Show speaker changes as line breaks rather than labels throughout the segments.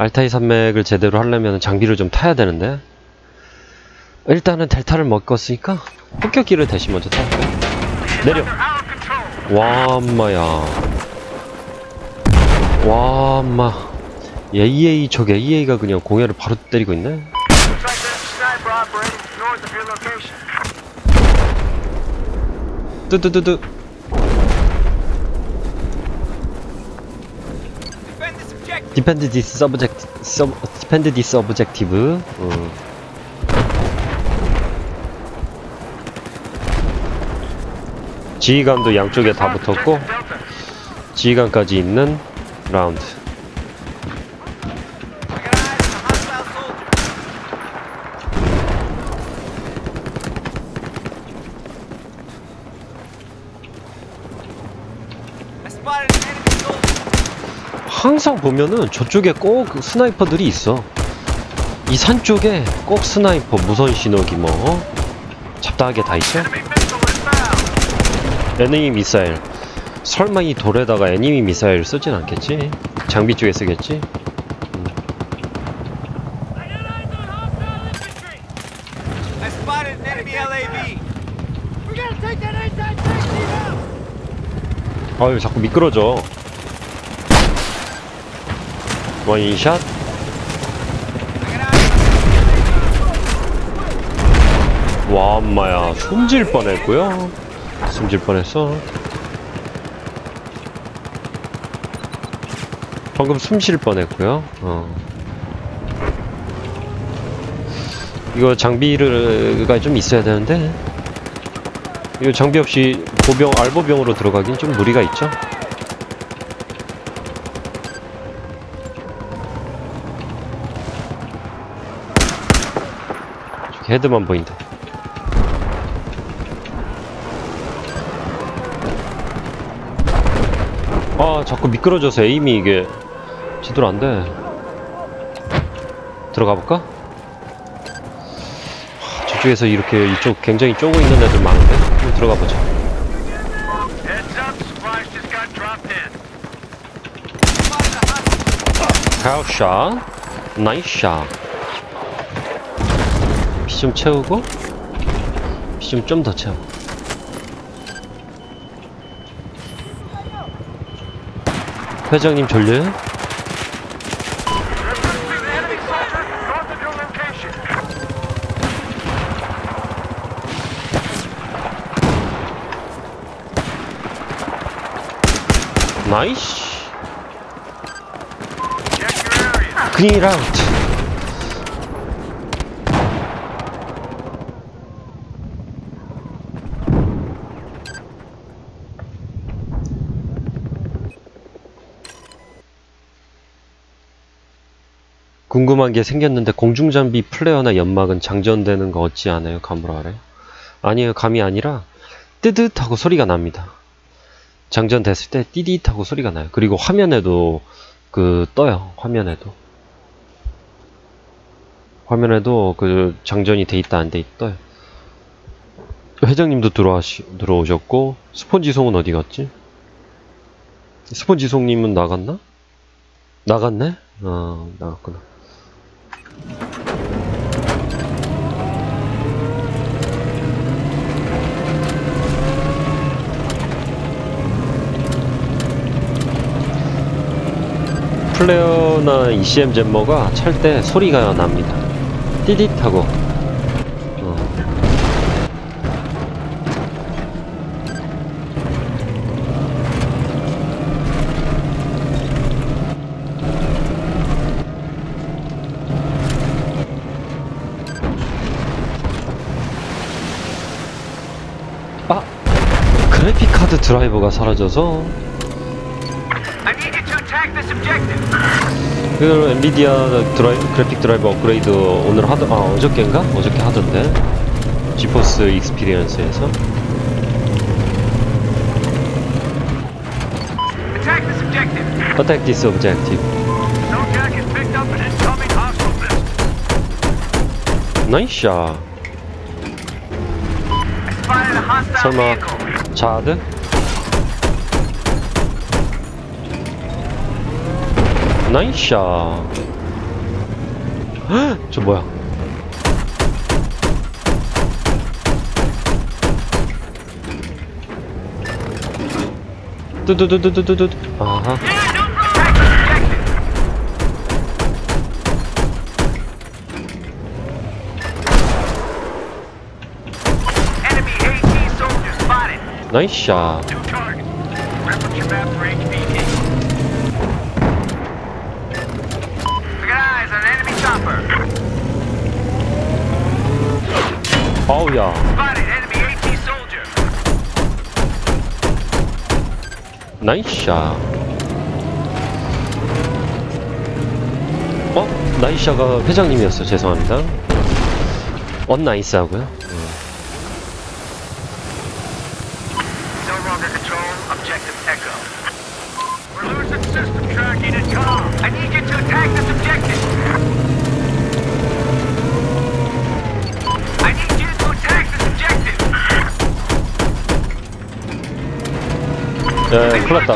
알타이 산맥을 제대로 하려면 장비를 좀 타야 되는데. 일단은 델타를 먹었으니까 폭격기를 대신 먼저 탈게 내려. 와 엄마야. 와 엄마. AA 적 AA가 그냥 공야를 바로 때리고 있네. 뜨뜨뜨뜨 Defend this subject sub defend this objective 어. 지휘관도 양쪽에 다 붙었고 지휘관까지 있는 라운드 항상 보면은 저쪽에 꼭 sniper들이 있어 이 산 쪽에 꼭 sniper 무선 신호기 뭐 잡다하게 다 있어 enemy 미사일 설마 이 돌에다가 enemy 미사일 쓰진 않겠지? 장비 쪽에 쓰겠지? 아유 자꾸 미끄러져 원샷. 와 엄마야. 숨질 뻔했고요. 숨질 뻔했어. 방금 숨 쉴 뻔했고요. 어. 이거 장비가 좀 있어야 되는데. 이거 장비 없이 보병 알보병으로 들어가긴 좀 무리가 있죠 저기 헤드만 보인다. 아 자꾸 미끄러져서 에임이 이게 제대로 안돼. 들어가 볼까? 하, 저쪽에서 이렇게 이쪽 굉장히 쪼고 있는 애들 많은데? 한번 들어가 보자.
Heads up, supplies just got dropped in.
Good shot nice shot 피 좀 채우고 피 좀 좀 더 채워 회장님 졸려요?
Your area.
클린 궁금한 게 생겼는데 공중장비 플레어나 연막은 장전되는 거 어찌 않아요? 감으로 알아요? 아니에요 감이 아니라 뜨듯하고 소리가 납니다 장전됐을 때 띠릿하고 소리가 나요 그리고 화면에도 그 떠요 화면에도 화면에도 그 장전이 돼 있다 안 돼 있다 회장님도 들어와시, 들어오셨고 스폰지송은 어디 갔지? 스폰지송님은 나갔나? 나갔네? 어 나갔구나 플레어나 ECM 잼머가 찰 때 소리가 납니다. 띠릿하고. 드 드라이버가 사라져서. 그 엔비디아 드라이, 그래픽 드라이버 업그레이드 오늘 하던 아 어저께인가 어저께 하던데 GeForce Experience에서
Attack this objective. Nice shot
설마. 자드 나이스 샷저 뭐야? 뚜두두두두두두. 아하. 나이스 나이스 샷. 어? 나이스 샷가 회장님이었어. 죄송합니다. 언 나이스 하고요. 야, 큰일 났다.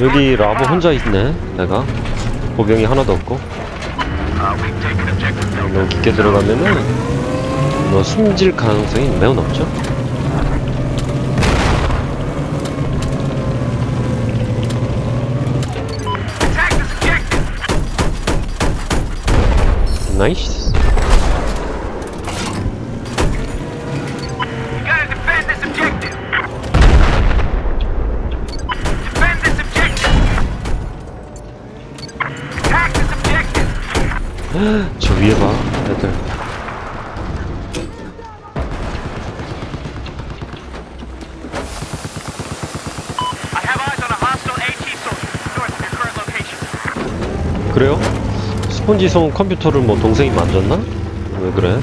여기 라보 혼자 있네. 내가. 보병이 하나도 없고.
Uh.
너무 깊게 들어가면은 뭐 숨질 가능성이 매우 높죠. 나이스. 저 위에 봐, 애들. 그래요? 스폰지 송 컴퓨터를 뭐 동생이 만졌나? 왜 그래?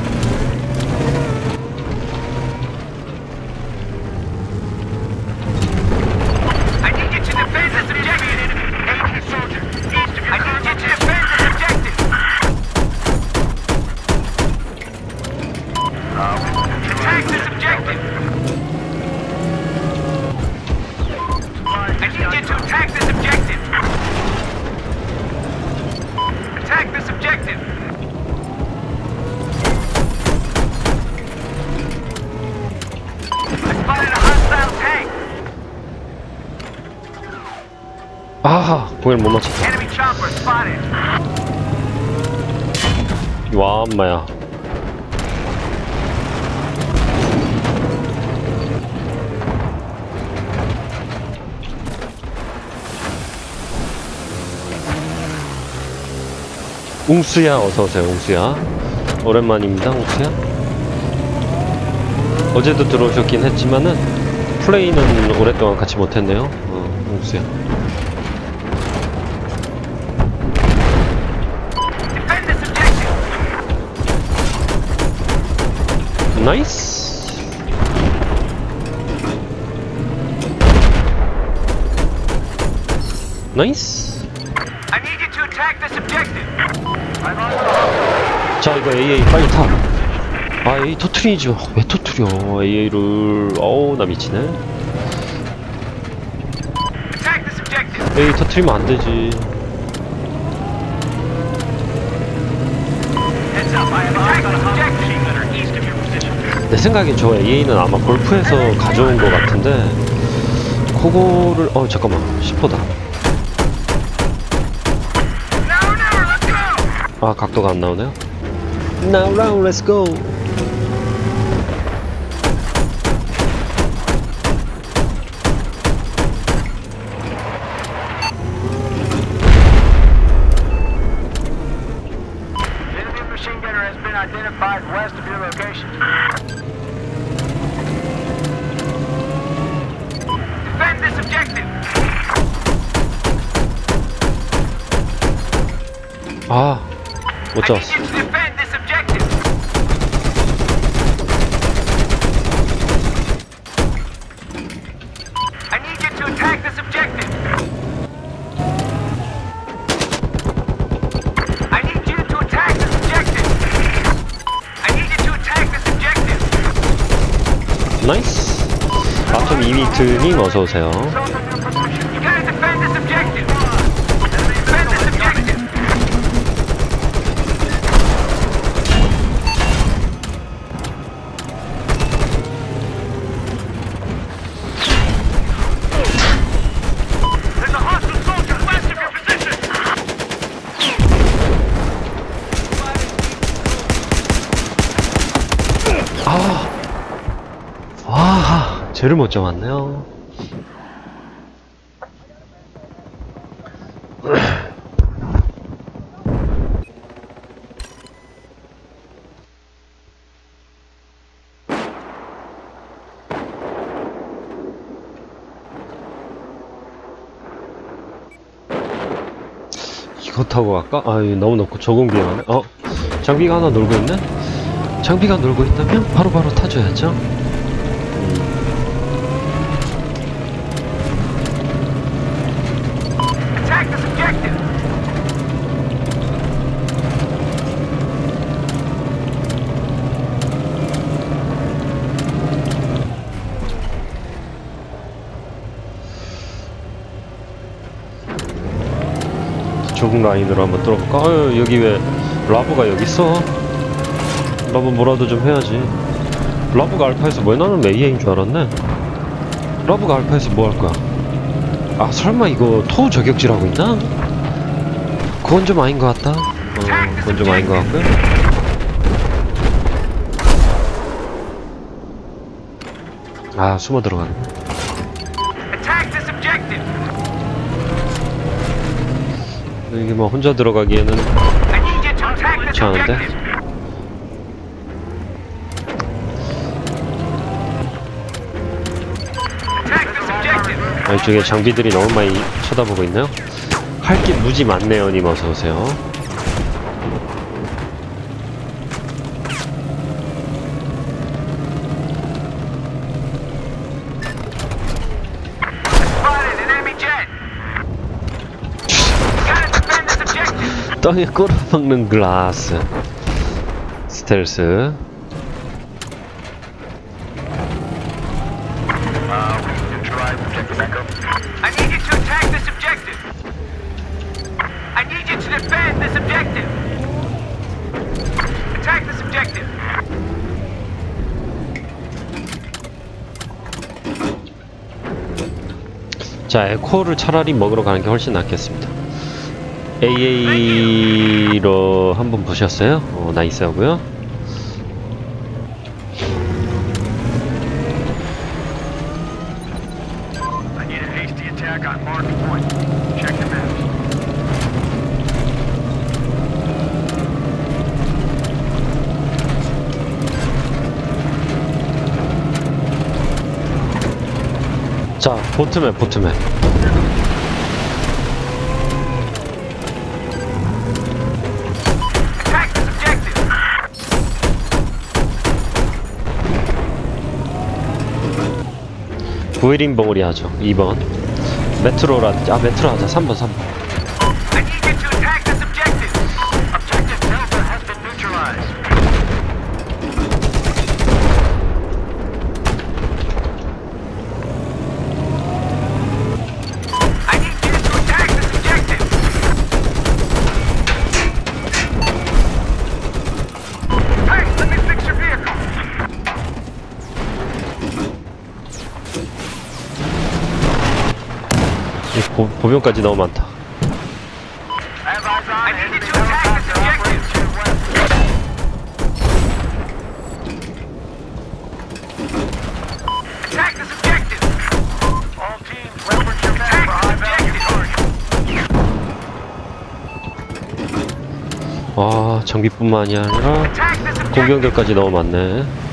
아하, 공을 못 맞췄다. 와, 엄마야. 웅수야, 어서오세요, 웅수야. 오랜만입니다, 웅수야. 어제도 들어오셨긴 했지만은, 플레이는 오랫동안 같이 못했네요, 어, 웅수야. 나이스! 나이스!
I need you to attack this objective. I'm on
자, 이거 AA 빨리 타. 아, AA 터트리지 마. 왜 터트려, AA를. 어우, 나 미치네. AA 터트리면 안 되지. 내 생각엔 저 AA는 아마 골프에서 가져온 것 같은데, 그거를, 어, 잠깐만. 10호다.
No, no, let's go.
아, 각도가 안 나오네요. Now round, let's go! 나이스. 아톰 이미트님 어서오세요.
You gotta defend this objective. Defend this objective.
쟤를 못 잡았네요. 이거 타고 갈까? 아, 이 너무 높고 적응 비용하네. 어, 장비가 하나 놀고 있네? 장비가 놀고 있다면 바로바로 타줘야죠. 좁은 라인으로 한번 뚫어볼까? 아유, 여기 왜 라브가 여기 있어? 라브 뭐라도 좀 해야지. 라브가 알파에서 뭐야? 나는 AA인 줄 알았네. 라브가 알파에서 뭐 할 거야? 아, 설마 이거 토우 저격질하고 있나? 그건 좀 아닌 것 같다. 어, 그건 좀 아닌 것 같고요. 아, 숨어 들어가네.
Attack this objective!
이게 뭐 혼자 들어가기에는
this objective!
아, 이쪽에 장비들이 너무 많이 쳐다보고 있나요? 할 게 무지 많네요, 님 어서오세요. 땅에 끌어먹는 글라스. 스텔스. 자, 에코를 차라리 먹으러 가는 게 훨씬 낫겠습니다. AA로 한번 보셨어요? 어, 나이스하고요. 자, 보트맨, 보트맨. 9일인 봉우리 하죠. 2번. 메트로라 아 메트로 하자. 3번 3번. 보, 보병까지 너무 많다. 아, 장비뿐만이 아니라! 공병들까지 너무 많네.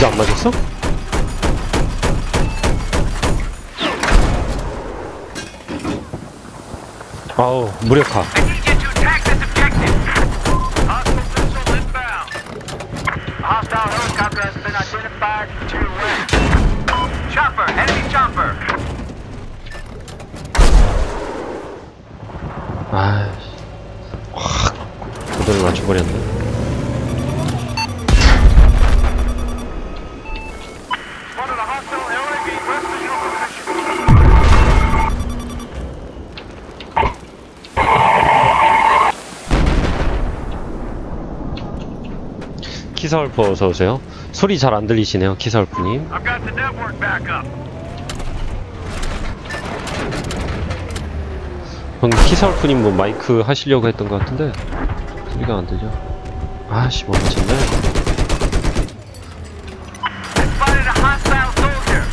이거 안 맞았어? 아우, 무력화.
I need you to attack this objective. Hostile missile inbound. Hostile helicopter has been identified to your west. Chopper, enemy chopper.
아이씨. 확, 고도를 맞춰버렸네. 키사울프 어서 오세요. 소리 잘 안 들리시네요,
up.
방금 키사울프님 뭐 마이크 하시려고 했던 것 같은데 소리가 안 들려. 아씨 뭐
hostile soldier.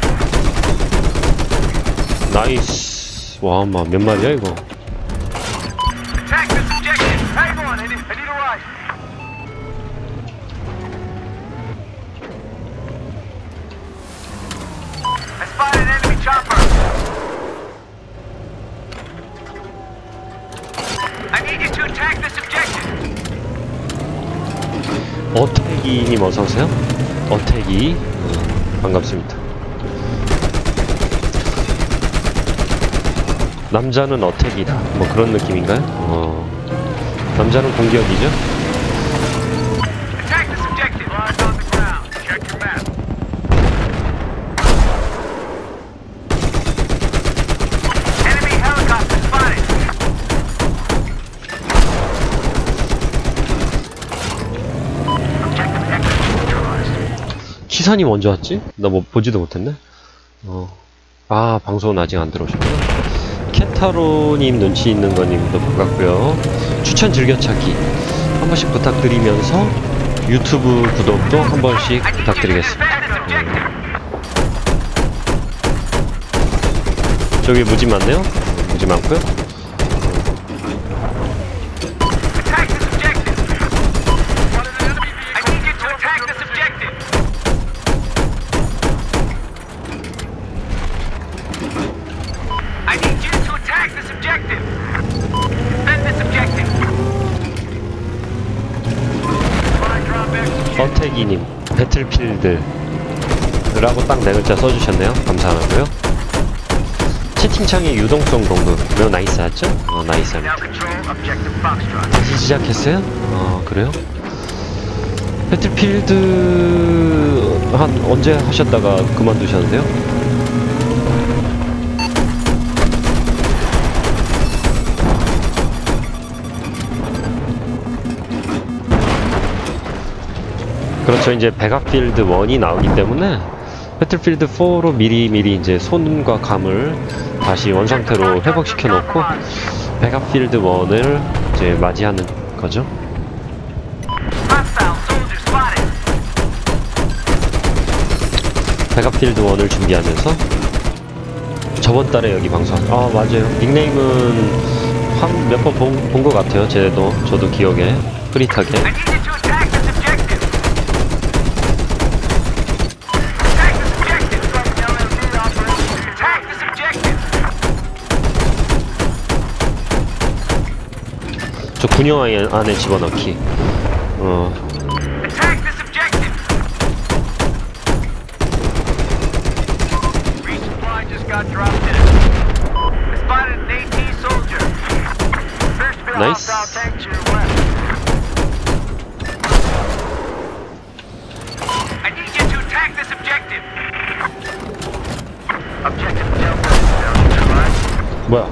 Nice. 와, 막몇 마리야 이거? 어태기님 어서 오세요. 어태기 음, 반갑습니다. 남자는 어택이다. 뭐 그런 느낌인가요? 어. 남자는 공격이죠. 키사님 언제 왔지? 나 뭐 보지도 못했네. 어. 아 방송은 아직 안 들어오셨구나. 켄타로님 눈치 있는 거님도 반갑고요. 추천 즐겨찾기 한 번씩 부탁드리면서 유튜브 구독도 한 번씩 부탁드리겠습니다.
objective.
저기 무지 많네요. 무지 많고요.
Attack this objective. I need you to attack this objective. I need you to attack this objective. Defend this objective. Fine, drop execute.
어태기님 배틀필드 라고 딱 네 글자 써주셨네요. 감사하고요. 채팅창의 유동성 공급 매우 나이스하죠? 어, 나이스합니다. 다시 시작했어요? 어 그래요? 배틀필드 한 언제 하셨다가 그만두셨는데요? 그렇죠 이제 백악필드 1이 나오기 때문에 배틀필드 4로 미리 미리 이제 손과 감을 다시 원상태로 회복시켜 놓고 Battlefield 1을 이제 맞이하는 거죠. Battlefield 1을 준비하면서 저번 달에 여기 방송. 아 맞아요. 닉네임은 한 몇 번 본 것 같아요. 제도 저도 기억에 흐릿하게. 벌써 군용 안에 집어넣기 어.
나이스
뭐야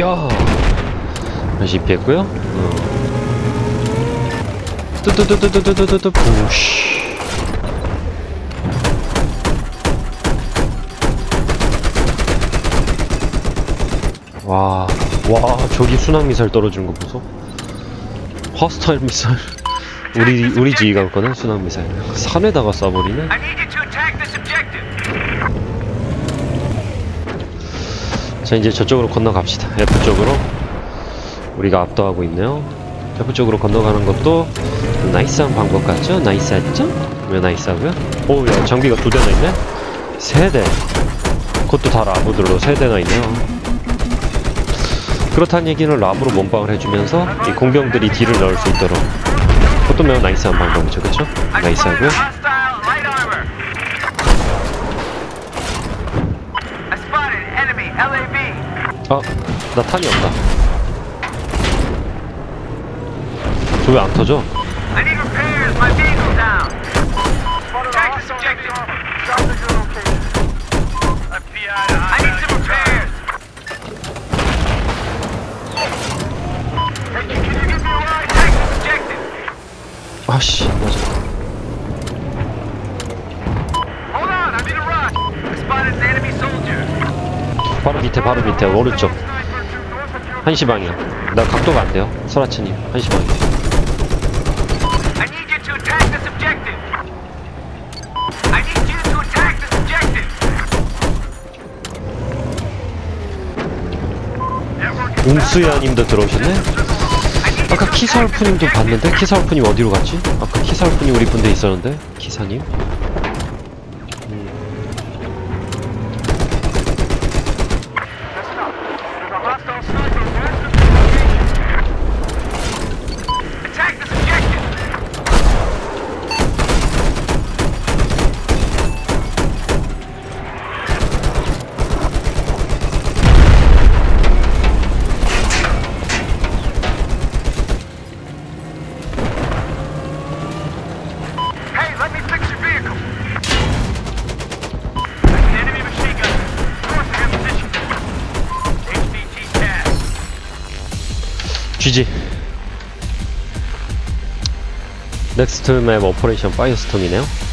야. 다시 피했고요. 어. 뚜뚜뚜뚜뚜뚜뚜뚜 부시. 와, 와, 저기 순항 미사일 떨어지는 거 보소. 허스타일 미사일. 우리 우리 지휘관 거는 순항 미사일. 산에다가 쏴버리네.
I need you to attack this objective.
자 이제 저쪽으로 건너갑시다 F 쪽으로 우리가 압도하고 있네요 F 쪽으로 건너가는 것도 nice한 방법 같죠? Nice했죠? 왜 nice하고요? 오야 장비가 두 대나 있네? 세 대 그것도 다 LAV으로 세 대나 있네요 그렇다는 얘기는 LAV으로 몸빵을 해주면서 이 공병들이 deal을 넣을 수 있도록 그것도 매우 nice한 방법이죠 그쵸? Nice하고요 아, 나 탄이 없다 저 왜 안 터져?
Repairs. My
바로 밑에 바로 밑에 오른쪽. 한시 방향 나 각도가 안 돼요. 소라치님 한시 방향. 웅수야님도 들어오셨네? 아까 키사울프님도 봤는데? 키사울프님 어디로 갔지? 아까 키사울프님 우리 군대에 있었는데? 기사님 맵 오퍼레이션 파이어스톰이네요